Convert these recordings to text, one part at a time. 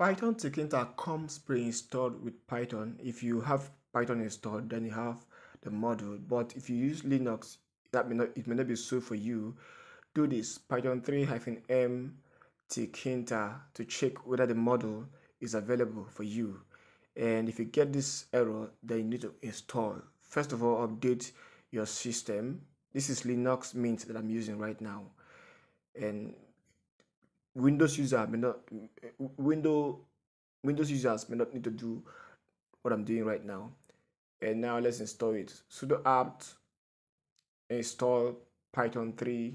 Python Tkinter comes pre-installed with Python. If you have Python installed, then you have the module. But if you use Linux, that may not it may not be so for you. Do this Python 3-m Tkinter to check whether the module is available for you. And if you get this error, then you need to install. First of all, update your system. This is Linux Mint that I'm using right now. And Windows user may not window Windows users may not need to do what I'm doing right now. And now let's install it. sudo apt install python 3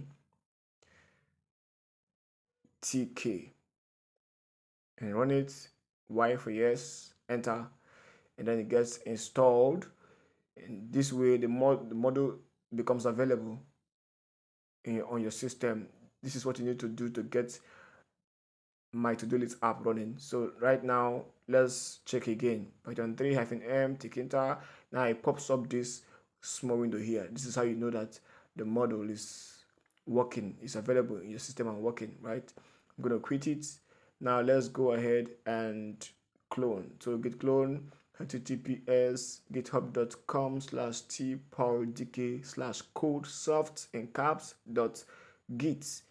tk and run it y for yes enter and then it gets installed and this way the mod the module becomes available in, on your system this is what you need to do to get my to-do list app running. So right now let's check again. Python 3 m tkinter now it pops up this small window here. This is how you know that the module is working. It's available in your system and working right? I'm going to quit it. Now let's go ahead and clone. So git clone https github.com slash t dk slash code soft in caps dot git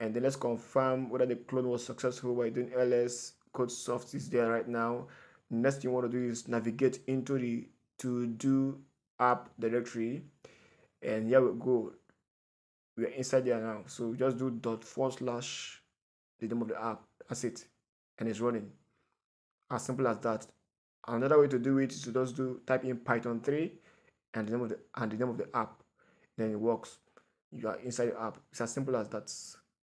and then let's confirm whether the clone was successful by doing ls code soft is there right now. Next thing you want to do is navigate into the to do app directory. And here we go. We're inside there now. So just do dot forward slash the name of the app. That's it. And it's running. As simple as that. Another way to do it is to just do type in python 3 and the name of the and the name of the app. Then it works. You are inside the app. It's as simple as that